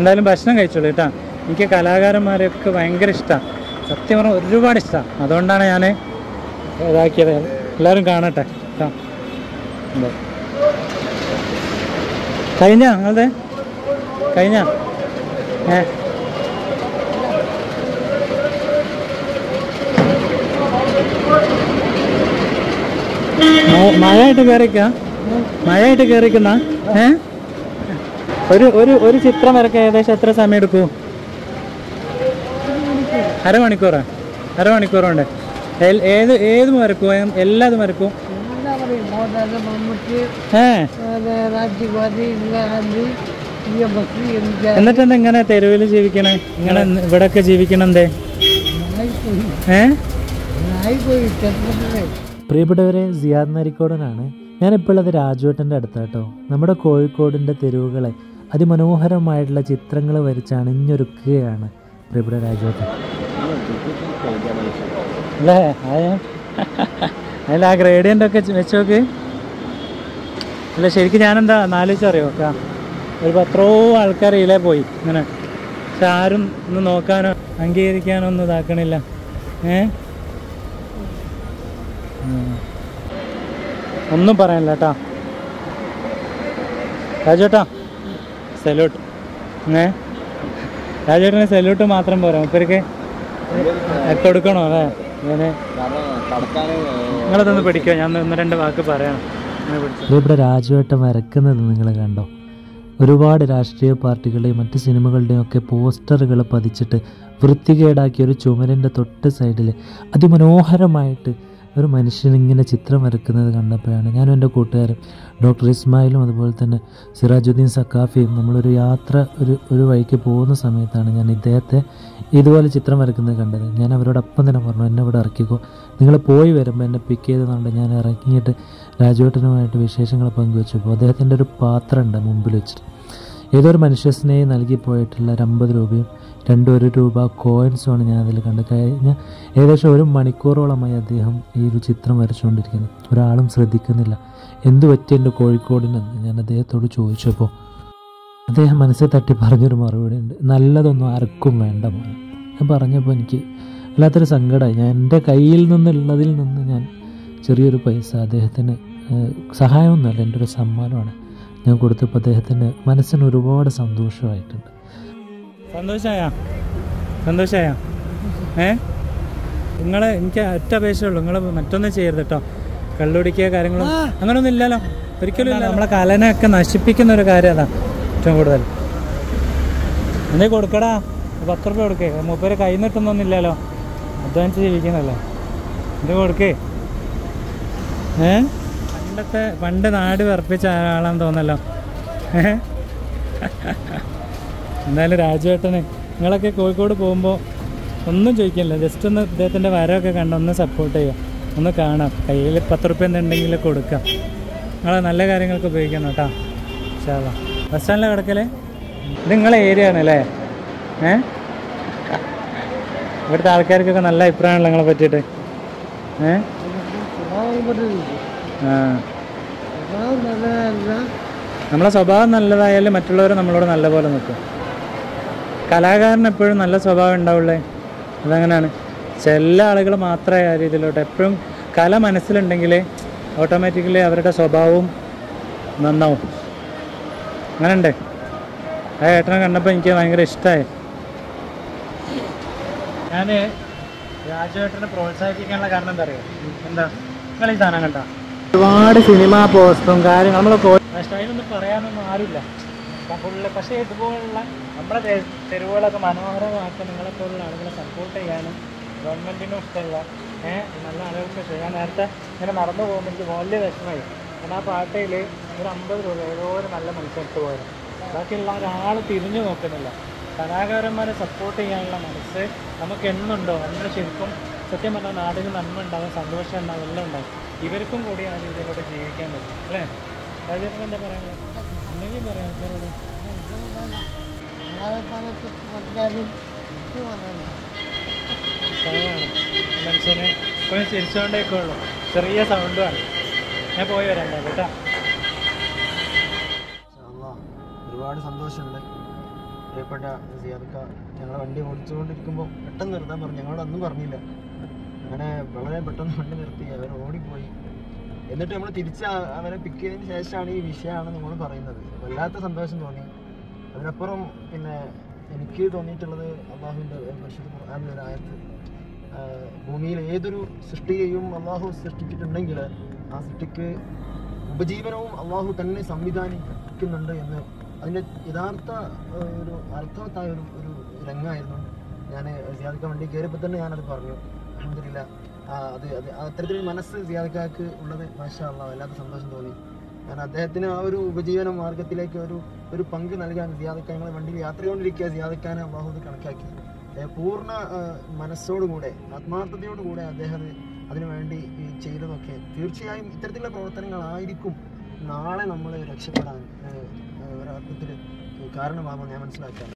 എന്തായാലും ഭക്ഷണം കഴിച്ചോളൂ കേട്ടോ. എനിക്ക് കലാകാരന്മാരെയൊക്കെ ഭയങ്കര ഇഷ്ടമാണ് സത്യം പറഞ്ഞാൽ ഒരുപാട് ഇഷ്ടമാണ് അതുകൊണ്ടാണ് ഞാൻ ഇതാക്കിയത്. എല്ലാവരും കാണട്ടെ കേട്ടോ. കഴിഞ്ഞ നിങ്ങളത്? കഴിഞ്ഞ? ഏ? മഴയായിട്ട് കയറിക്ക മഴയായിട്ട് കയറിക്കുന്ന ഏ? ഒരു ഒരു ഒരു ചിത്രം വരയ്ക്കാൻ ഏകദേശം എത്ര സമയം എടുക്കൂ? അരമണിക്കൂറാ? അരമണിക്കൂറുണ്ട്. ഏത് ഏത് വരക്കും എല്ലാതും വരക്കും. എന്നിട്ടെന്താ എന്നിട്ട് എന്താ ഇങ്ങനെ തെരുവിൽ ജീവിക്കണേ? ഇങ്ങനെ ഇവിടെയൊക്കെ ജീവിക്കണെന്തേ ഏ? പ്രിയപ്പെട്ടവരെ സിയാദ് നരിക്കോടനാണ്. ഞാൻ ഉള്ളത് രാജുവേട്ടന്റെ അടുത്താട്ടോ. നമ്മുടെ കോഴിക്കോടിന്റെ തെരുവുകളെ അതിമനോഹരമായിട്ടുള്ള ചിത്രങ്ങൾ വരച്ച് അണിഞ്ഞൊരുക്കുകയാണ് ത്രിപുര രാജുവേട്ടൻ അല്ലേ? അതിൽ ആ ഗ്രേഡിയന്റ് ഒക്കെ വെച്ച് നോക്ക്. അല്ല ശരിക്കും ഞാനെന്താ നാലോചിച്ചറിയോ ഒക്കെ ഒരു പത്രോ ആൾക്കാർ പോയി. ഇങ്ങനെ. പക്ഷെ ആരും ഒന്ന് നോക്കാനോ അംഗീകരിക്കാനോ ഒന്നും ഇതാക്കണില്ല. ഏ? ഒന്നും പറയാനില്ല കേട്ടാ. രാജേട്ടാ സല്യൂട്ട് ഏ? രാജേട്ടന് സല്യൂട്ട് മാത്രം പോരാ. മുപ്പർക്ക് കൊടുക്കണോ? ഞാൻ നിങ്ങളതൊന്ന് പിടിക്കോ. ഞാൻ ഒന്ന് രണ്ട് വാക്ക് പറയാം. ഇവിടെ രാജുവേട്ടൻ വരക്കുന്നത് നിങ്ങൾ കണ്ടോ? ഒരുപാട് രാഷ്ട്രീയ പാർട്ടികളുടെയും മറ്റ് സിനിമകളുടെയും ഒക്കെ പോസ്റ്ററുകൾ പതിച്ചിട്ട് വൃത്തികേടാക്കിയ ഒരു ചുമരിന്റെ തൊട്ട് സൈഡിൽ അതിമനോഹരമായിട്ട് ഒരു മനുഷ്യനിങ്ങനെ ചിത്രം വരക്കുന്നത് കണ്ടപ്പോഴാണ് ഞാനും എന്റെ കൂട്ടുകാരും ഡോക്ടർ ഇസ്മായിലും അതുപോലെ തന്നെ സിറാജുദ്ദീൻ സക്കാഫിയും നമ്മളൊരു യാത്ര ഒരു ഒരു വഴിക്ക് പോകുന്ന സമയത്താണ് ഞാൻ ഇദ്ദേഹത്തെ ഇതുപോലെ ചിത്രം വരക്കുന്നത് കണ്ടത്. ഞാൻ അവരോടൊപ്പം തന്നെ പറഞ്ഞു എന്നെ ഇവിടെ ഇറക്കിക്കോ. നിങ്ങൾ പോയി വരുമ്പോൾ എന്നെ പിക്ക് ചെയ്തതുകൊണ്ട് ഞാൻ ഇറങ്ങിയിട്ട് രാജുവേട്ടനുമായിട്ട് വിശേഷങ്ങൾ പങ്കുവെച്ചപ്പോൾ അദ്ദേഹത്തിന്റെ ഒരു പാത്രം ഉണ്ട് മുമ്പിൽ വെച്ചിട്ട്. ഏതൊരു മനുഷ്യ മനുഷ്യസ്നേഹി നൽകി പോയിട്ടുള്ള ഒരു അമ്പത് രൂപയും രണ്ട് ഒരു രൂപ കോയിൻസുമാണ് ഞാൻ അതിൽ കണ്ടത്. കഴിഞ്ഞ ഏകദേശം ഒരു മണിക്കൂറോളമായി അദ്ദേഹം ഈ ഒരു ചിത്രം വരച്ചുകൊണ്ടിരിക്കുന്നത്. ഒരാളും ശ്രദ്ധിക്കുന്നില്ല. എന്തു പറ്റി എന്റെ കോഴിക്കോടിനെന്ന് ഞാൻ അദ്ദേഹത്തോട് ചോദിച്ചപ്പോൾ അദ്ദേഹം മനസ്സിൽ തട്ടി പറഞ്ഞൊരു മറുപടി ഉണ്ട്. നല്ലതൊന്നും ആർക്കും വേണ്ട മോനെ. ഞാൻ പറഞ്ഞപ്പോൾ എനിക്ക് വല്ലാത്തൊരു സങ്കടമായി. ഞാൻ എന്റെ കയ്യിൽ നിന്നുള്ളതിൽ നിന്ന് ഞാൻ ചെറിയൊരു പൈസ അദ്ദേഹത്തിന് സഹായമൊന്നുമല്ല എന്റെ ഒരു സമ്മാനമാണ് ഞാൻ കൊടുത്തപ്പോൾ അദ്ദേഹത്തിന്റെ മനസ്സിന് ഒരുപാട് സന്തോഷമായിട്ടുണ്ട്. സന്തോഷായ? സന്തോഷായ? ഏ? നിങ്ങൾ എനിക്ക് ഒറ്റ അപേക്ഷയുള്ളൂ നിങ്ങൾ മറ്റൊന്നും ചെയ്യരുത് കേട്ടോ കള്ളുടിക്കുക കാര്യങ്ങളും അങ്ങനെയൊന്നും ഇല്ലല്ലോ. ഒരിക്കലും ഇല്ല നമ്മളെ കലനൊക്കെ നശിപ്പിക്കുന്ന ഒരു കാര്യം അതാ ഏറ്റവും കൂടുതൽ. എന്തേ കൊടുക്കടാ. പത്ത് റുപ്യ കൊടുക്കേ. മൂപ്പര് കൈ നിട്ടുന്നൊന്നുമില്ലല്ലോ അധ്വാനിച്ച് ജീവിക്കുന്നല്ലോ. എന്നെ കൊടുക്കേ. ഏ? പണ്ടത്തെ പണ്ട് നാട് വിറപ്പിച്ച ആളാന്ന് തോന്നല്ലോ. ഏ? എന്തായാലും രാജുവേട്ടന് നിങ്ങളൊക്കെ കോഴിക്കോട് പോകുമ്പോൾ ഒന്നും ചോദിക്കില്ല ജസ്റ്റ് ഒന്ന് ഇദ്ദേഹത്തിന്റെ വരമൊക്കെ കണ്ട് ഒന്ന് സപ്പോർട്ട് ചെയ്യുക. ഒന്ന് കാണാം. കയ്യിൽ പത്ത് റുപ്യ എന്തുണ്ടെങ്കിൽ കൊടുക്കാം നിങ്ങളെ നല്ല കാര്യങ്ങൾക്ക് ഉപയോഗിക്കണം കേട്ടോ. ഇൻഷാല്ലാ ബസ് സ്റ്റാൻഡിലെ കിടക്കലേ? ഇത് നിങ്ങളെ ഏരിയ ആണല്ലേ ഏ? ഇവിടുത്തെ ആൾക്കാർക്കൊക്കെ നല്ല അഭിപ്രായമാണല്ലോ നിങ്ങളെ പറ്റിയിട്ട്. ഏ? നമ്മളെ സ്വഭാവം നല്ലതായാലും മറ്റുള്ളവർ നമ്മളോട് നല്ലപോലെ നിൽക്കും. കലാകാരന് എപ്പോഴും നല്ല സ്വഭാവം ഉണ്ടാവുള്ളേ? അതങ്ങനെയാണ് ചില ആളുകൾ മാത്രമേ ആ രീതിയിലോട്ട് എപ്പോഴും കല മനസ്സിലുണ്ടെങ്കിൽ ഓട്ടോമാറ്റിക്കലി അവരുടെ സ്വഭാവവും നന്നാവും. അങ്ങനെ ഉണ്ട് ആ ഏട്ടനെ കണ്ടപ്പോൾ എനിക്ക് ഭയങ്കര ഇഷ്ടമായി ഞാൻ രാജുവേട്ടനെ പ്രോത്സാഹിപ്പിക്കാനുള്ള കാരണം എന്താ അറിയോ? എന്താ? നിങ്ങൾ ഈ സാധനം കണ്ട? ഒരുപാട് സിനിമ പോസ്റ്റും കാര്യങ്ങളും നമ്മൾ സ്റ്റൈലൊന്നും പറയാനൊന്നും ആരില്ല ഫുള്ള് പക്ഷേ ഇതുപോലുള്ള നമ്മുടെ തെരുവുകളൊക്കെ മനോഹരമാക്കി നിങ്ങളെപ്പോലുള്ള ആളുകളെ സപ്പോർട്ട് ചെയ്യാനും ഗവൺമെന്റിനും ഇഷ്ടമല്ല ഏഹ് നല്ല ആളുകൾക്ക് ചെയ്യാൻ നേരത്തെ ഇങ്ങനെ നടന്നു പോകുമ്പോൾ എനിക്ക് വലിയ വിഷമമായി. കാരണം ആ പാട്ടയിൽ ഒരു അമ്പത് രൂപ ഏതോ ഒരു നല്ല മനുഷ്യർക്ക് പോയത്. ബാക്കിയുള്ള ഒരാൾ തിരിഞ്ഞു നോക്കുന്നില്ല. കലാകാരന്മാരെ സപ്പോർട്ട് ചെയ്യാനുള്ള മനസ്സ് നമുക്ക് എന്നുണ്ടോ? നമ്മൾ ശരിക്കും സത്യം പറഞ്ഞാൽ നാടിന് നന്മ ഉണ്ടാകും സന്തോഷം ഉണ്ടാകും എല്ലാം ഉണ്ടാകും ഇവർക്കും കൂടി ആ രീതിയിലൂടെ ജീവിക്കാൻ പറ്റും അല്ലേ? രാജേട്ടൻ എന്താ പറയാനുള്ളത്? എന്തെങ്കിലും പറയാം ആൾക്കാരോട്. മനുഷ്യന് ഇപ്പോഴും ചിരിച്ചുകൊണ്ടേക്കേ ഉള്ളൂ. ചെറിയ സൗണ്ടുമാണ് ഞാൻ പോയി വരാം കേട്ടാ. ഒരുപാട് സന്തോഷമുണ്ട്. പ്രിയപ്പെട്ട സിയാദക്ക ഞങ്ങളെ വണ്ടി ഓടിച്ചുകൊണ്ടിരിക്കുമ്പോൾ പെട്ടെന്ന് നിർത്താൻ പറഞ്ഞു. ഞങ്ങളോട് ഒന്നും പറഞ്ഞില്ല. അങ്ങനെ വളരെ പെട്ടെന്ന് വണ്ടി നിർത്തി അവർ ഓടിപ്പോയി. എന്നിട്ട് നമ്മൾ തിരിച്ച് അവനെ പിക്ക് ചെയ്തതിന് ശേഷമാണ് ഈ വിഷയമാണ് നമ്മൾ പറയുന്നത്. വല്ലാത്ത സന്തോഷം തോന്നി. അതിനപ്പുറം പിന്നെ എനിക്ക് തോന്നിയിട്ടുള്ളത് അള്ളാഹുവിന്റെ പരിശുദ്ധ ആയത്ത്. ഭൂമിയിൽ ഏതൊരു സൃഷ്ടിയെയും അള്ളാഹു സൃഷ്ടിച്ചിട്ടുണ്ടെങ്കിൽ ആ സൃഷ്ടിക്ക് ഉപജീവനവും അള്ളാഹു തന്നെ സംവിധാനിക്കുന്നുണ്ട് എന്ന് അതിന്റെ യഥാർത്ഥ ഒരു അർത്ഥവത്തായ ഒരു ഒരു രംഗമായിരുന്നു. ഞാൻ സിയാദിക്ക വണ്ടി കയറിയപ്പോൾ തന്നെ ഞാനത് പറഞ്ഞു. അലഹമില്ല അത് അത്. അത്തരത്തിലൊരു മനസ്സ് സിയാദക്കാർക്ക് ഉള്ളത് മാഷാള്ള വല്ലാത്ത സന്തോഷം തോന്നി. കാരണം അദ്ദേഹത്തിന് ആ ഒരു ഉപജീവന മാർഗത്തിലേക്ക് ഒരു ഒരു പങ്ക് നൽകാൻ സിയാദക്കാൻ ഞങ്ങൾ വണ്ടിയിൽ യാത്ര ചെയ്തുകൊണ്ടിരിക്കുക സിയാദിക്കാനെ അബാഹുദ് കണക്കാക്കി. പൂർണ മനസ്സോടുകൂടെ ആത്മാർത്ഥതയോടുകൂടെ അദ്ദേഹം അത് അതിനുവേണ്ടി ചെയ്തതൊക്കെ തീർച്ചയായും ഇത്തരത്തിലുള്ള പ്രവർത്തനങ്ങളായിരിക്കും നാളെ നമ്മൾ രക്ഷപ്പെടാൻ ഒരർത്ഥത്തിൽ കാരണമാകുമെന്ന് ഞാൻ മനസ്സിലാക്കാം